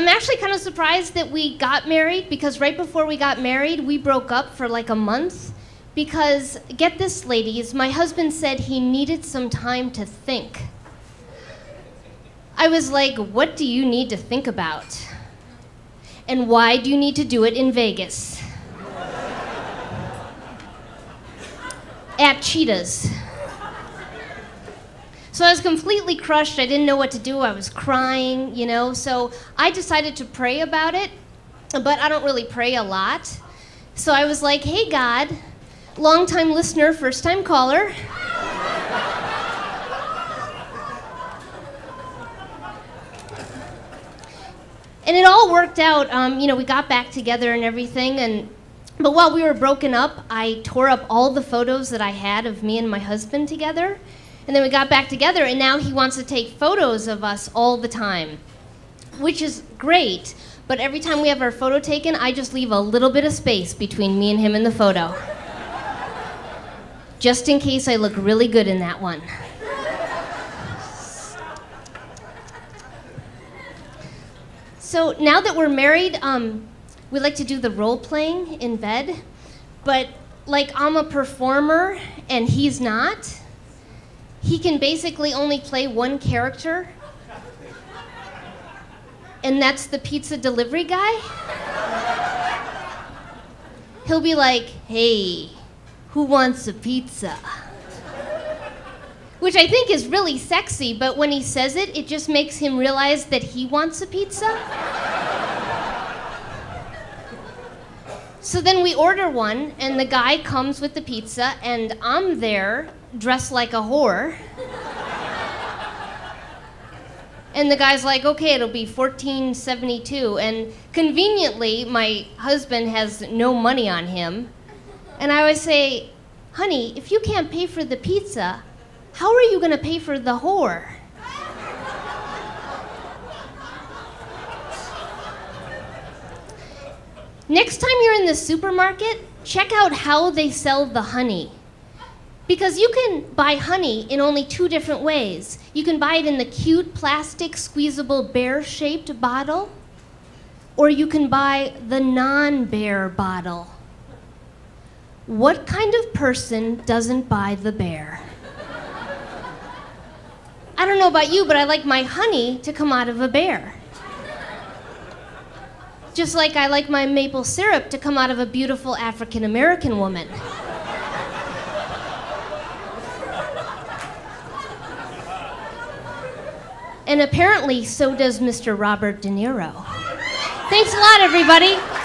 I'm actually kind of surprised that we got married because right before we got married, we broke up for like a month. Because, get this, ladies, my husband said he needed some time to think. I was like, What do you need to think about? And why do you need to do it in Vegas? At Cheetahs. So I was completely crushed. I didn't know what to do. I was crying, you know. So I decided to pray about it, but I don't really pray a lot. So I was like, hey, God, long-time listener, first time caller. and it all worked out. Um, you know, we got back together and everything, and but while we were broken up, I tore up all the photos that I had of me and my husband together. And then we got back together, and now he wants to take photos of us all the time, which is great. But every time we have our photo taken, I just leave a little bit of space between me and him in the photo. just in case I look really good in that one. So now that we're married, um, we like to do the role playing in bed, but like I'm a performer and he's not he can basically only play one character, and that's the pizza delivery guy. He'll be like, hey, who wants a pizza? Which I think is really sexy, but when he says it, it just makes him realize that he wants a pizza. So then we order one, and the guy comes with the pizza, and I'm there dressed like a whore. and the guy's like, okay, it'll be 1472. And conveniently, my husband has no money on him. And I always say, honey, if you can't pay for the pizza, how are you going to pay for the whore? Next time you're in the supermarket, check out how they sell the honey. Because you can buy honey in only two different ways. You can buy it in the cute plastic squeezable bear shaped bottle, or you can buy the non bear bottle. What kind of person doesn't buy the bear? I don't know about you, but I like my honey to come out of a bear. Just like I like my maple syrup to come out of a beautiful African American woman. And apparently, so does Mr. Robert De Niro. Thanks a lot, everybody.